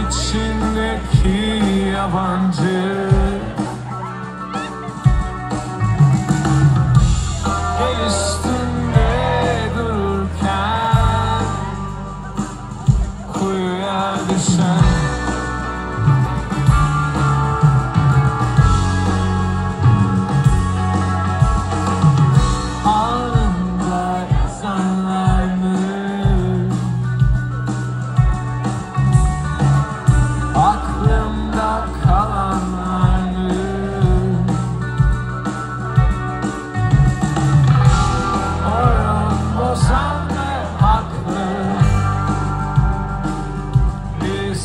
içindeki yabancı. Üstünde dururken Kuyuya düşen